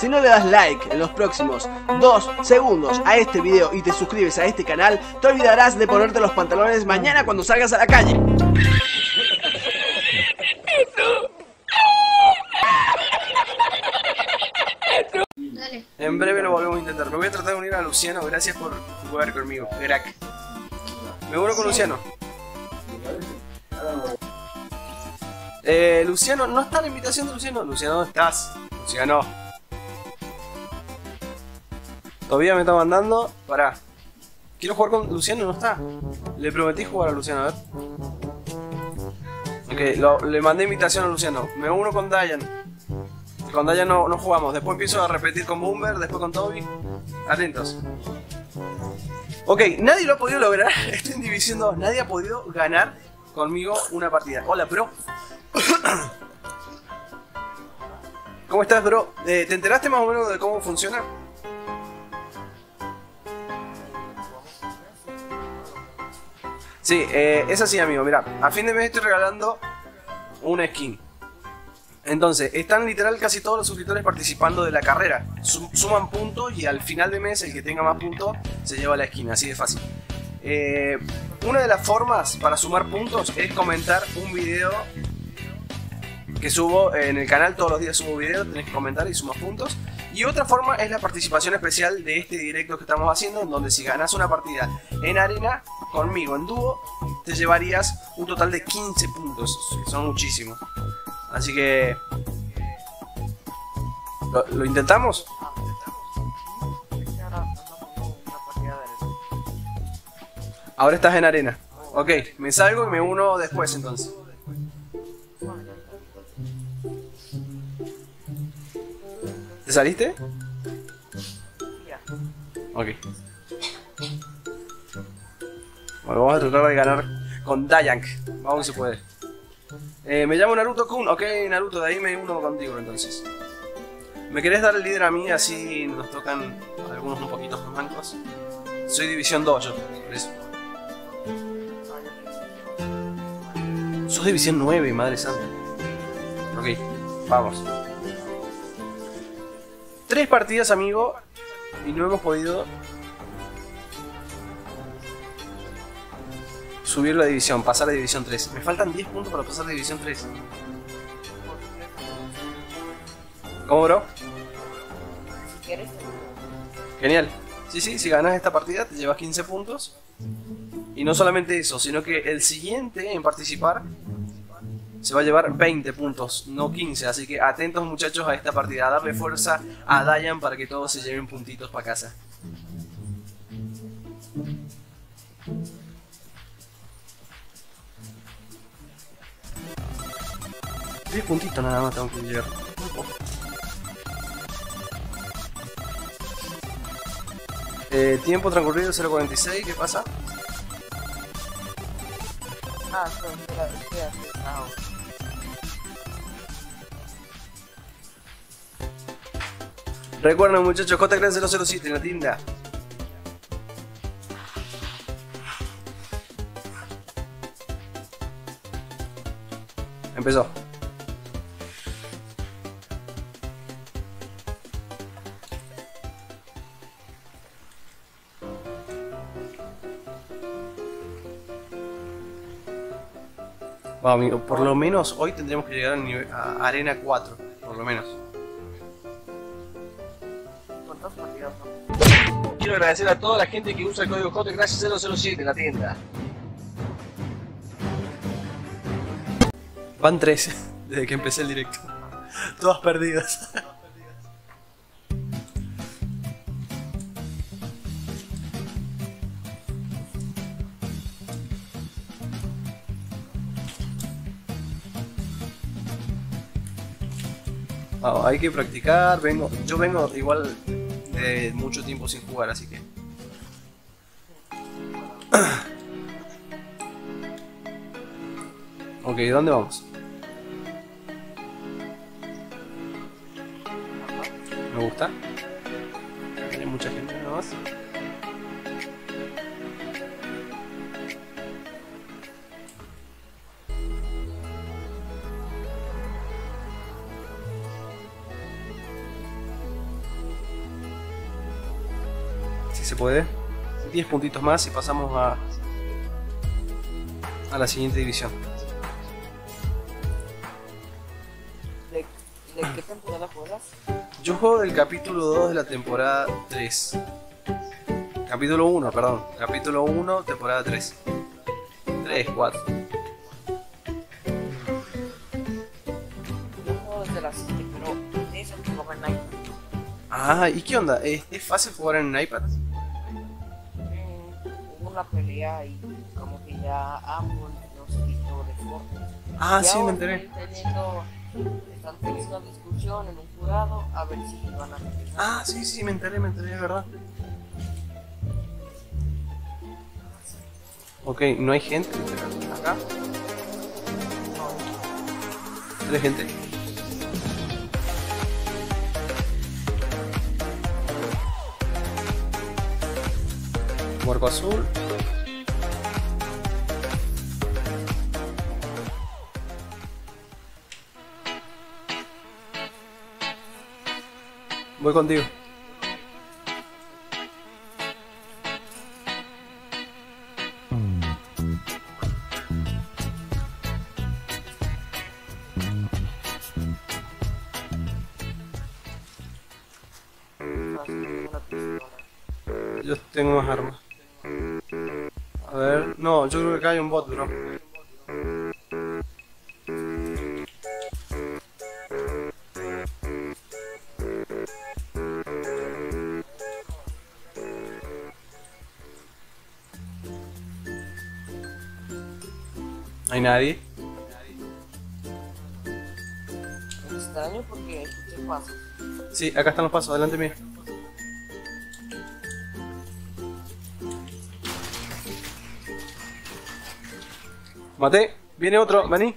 Si no le das like en los próximos 2 segundos a este video y te suscribes a este canal, te olvidarás de ponerte los pantalones mañana cuando salgas a la calle. Dale. En breve lo volvemos a intentar. Me voy a tratar de unir a Luciano. Gracias por jugar conmigo. Crack. Me uno con Luciano. Eh, Luciano, ¿no está la invitación de Luciano? Luciano, ¿dónde estás? Luciano. Todavía me está mandando. Pará. Quiero jugar con Luciano, no está. Le prometí jugar a Luciano, a ver. Ok, lo- le mandé invitación a Luciano. Me uno con Dayan. Con Dayan no, no jugamos. Después empiezo a repetir con Boomer, después con Toby. Atentos. Ok, nadie lo ha podido lograr. Estoy en División 2. Nadie ha podido ganar conmigo una partida. Hola, bro. ¿Cómo estás, bro? Eh, ¿Te enteraste más o menos de cómo funciona? Sí, eh, es así, amigo. Mira, a fin de mes estoy regalando una skin. Entonces, están literal casi todos los suscriptores participando de la carrera. Sum- suman puntos y al final de mes el que tenga más puntos se lleva la skin, así de fácil. Eh, una de las formas para sumar puntos es comentar un video que subo en el canal. Todos los días subo video, tenés que comentar y sumas puntos. Y otra forma es la participación especial de este directo que estamos haciendo, en donde si ganas una partida en arena conmigo en dúo, te llevarías un total de 15 puntos. que Son muchísimos. Así que... ¿Lo, lo intentamos? Ahora estás en arena. Ok, me salgo y me uno después entonces. ¿Te saliste? Ok. Bueno, vamos a tratar de ganar con Dayank. Vamos si puede. Eh, me llamo Naruto Kun. Ok, Naruto, de ahí me uno contigo entonces. ¿Me querés dar el líder a mí? Así nos tocan algunos un poquito más mancos. Soy División 2 yo, por eso. Sos División 9, madre santa. Ok, vamos. Tres partidas, amigo, y no hemos podido subir la división, pasar a división 3. Me faltan 10 puntos para pasar a división 3. ¿Cómo, bro? Genial. Sí, sí, si ganas esta partida te llevas 15 puntos. Y no solamente eso, sino que el siguiente en participar se va a llevar 20 puntos, no 15. Así que atentos muchachos a esta partida, a darle fuerza a Dayan para que todos se lleven puntitos para casa. Diez puntitos nada más tengo que llegar. Eh, tiempo transcurrido 0.46, ¿qué pasa? Ah, so, Recuerden muchachos, JCran007 en la tienda. Empezó. Vamos, amigo, por lo menos hoy tendremos que llegar a, nivel- a Arena 4, por lo menos. Quiero agradecer a toda la gente que usa el código JCrash007 en la tienda. Van tres desde que empecé el directo. Todas perdidas. Vamos, hay que practicar. Vengo, yo vengo igual mucho tiempo sin jugar, así que. Ok, ¿dónde vamos? Me gusta. Hay mucha gente nada más. Puede. 10 puntitos más y pasamos a, a la siguiente división. ¿De, de qué temporada juegas? Yo juego del capítulo 2 de la temporada 3. Capítulo 1, perdón. Capítulo 1, temporada 3. 3, 4. Yo juego desde las 7, pero eso que juego en iPad. Ah, ¿y qué onda? ¿Es, es fácil jugar en iPad? Una pelea y como que ya Apple nos quitó de Fortnite. Ah, Y sí, me enteré. teniendo- Están teniendo una discusión en un jurado a ver si van a regresar. Ah, sí, sí, me enteré, me enteré, de verdad. Ok, no hay gente. Acá. ¿Tres gente? Marco azul. Voy contigo. Yo tengo más armas. A ver, no, yo creo que acá hay un bot, bro. ¿No hay nadie? Es extraño porque escuché pasos. Sí, acá están los pasos, adelante mío. Mate, viene otro, vení.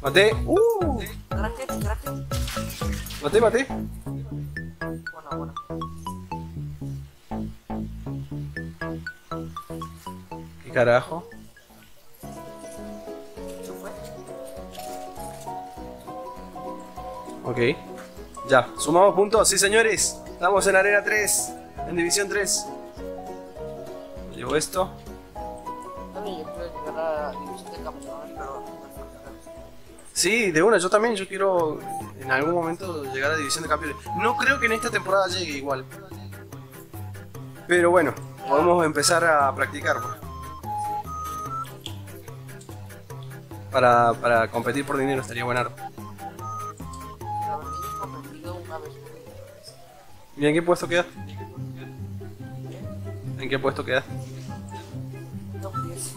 Mate, uh, mate, mate. ¿Qué carajo? Ok. Ya, sumamos puntos, sí señores. Estamos en Arena 3, en División 3. Llevo esto. Sí, de una, yo también, yo quiero en algún momento llegar a División de Campeones. No creo que en esta temporada llegue igual. Pero bueno, podemos empezar a practicar. Para, para competir por dinero estaría por vez. ¿Y en qué puesto quedaste? ¿En qué puesto quedaste? Top 10.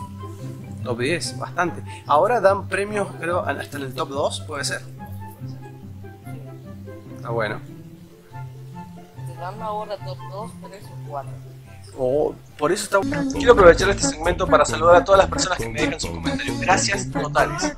Top 10, bastante. Ahora dan premios, creo, hasta en el top 2, puede ser. Está bueno. Te dan ahora top 2, 3 o 4. Oh, por eso está Quiero aprovechar este segmento para saludar a todas las personas que me dejan sus comentarios. Gracias totales.